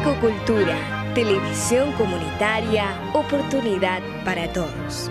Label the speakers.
Speaker 1: Ecocultura, televisión comunitaria, oportunidad para todos.